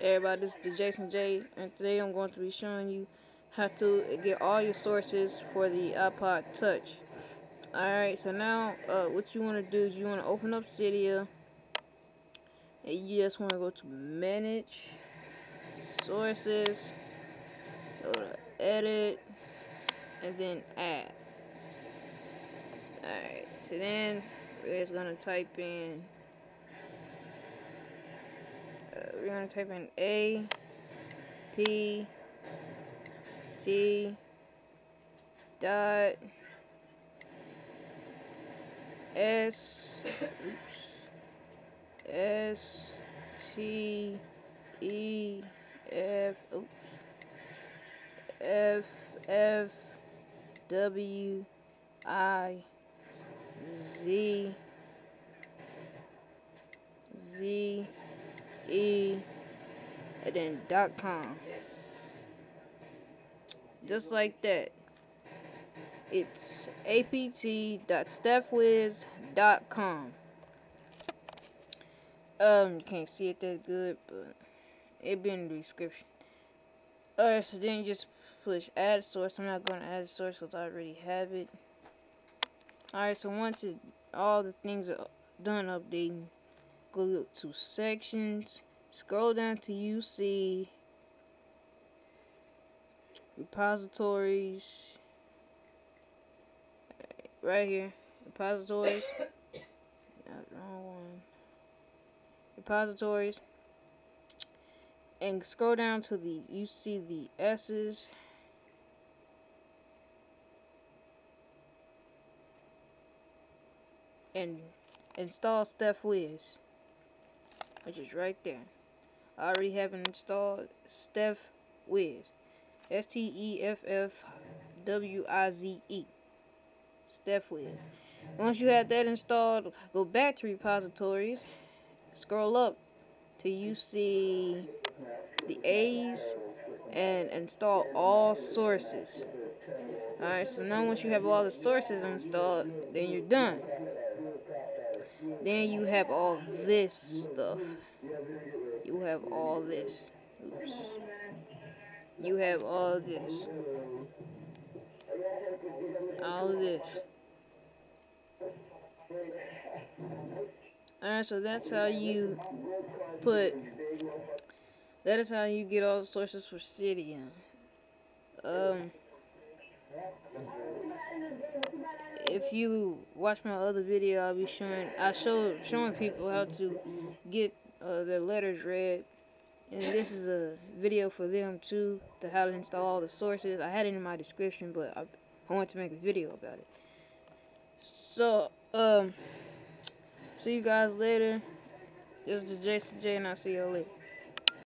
everybody, this is the Jayson J, and today I'm going to be showing you how to get all your sources for the iPod Touch. Alright, so now uh, what you want to do is you want to open up Cydia, and you just want to go to Manage, Sources, go to Edit, and then Add. Alright, so then we're just going to type in we're gonna type in A P T dot S oops, S T E F oops, F F W I Z E and then dot com. Yes. Just like that. It's apt.steffwiz.com. Um, you can't see it that good, but it be in the description. Alright, so then just push add source. I'm not going to add a source because I already have it. Alright, so once it, all the things are done updating, go to sections, scroll down to UC repositories. Right here. Repositories. Not wrong one. Repositories. And scroll down to the you see the S's. And install SteffWiz which is right there. I already have installed. Steph Wiz. S T E F F W I Z E. SteffWiz. Once you have that installed, go back to repositories. Scroll up till you see the A's and install all sources. Alright, so now once you have all the sources installed, then you're done. Then you have all this stuff. You have all this. Oops. You have all this. All this. Alright, so that's how you put that is how you get all the sources for Cydia. Um if you watch my other video, I'll be showing I show showing people how to get uh, their letters read, and this is a video for them too to how to install all the sources. I had it in my description, but I, I want to make a video about it. So um, see you guys later. This is Jayson J, and I'll see you later.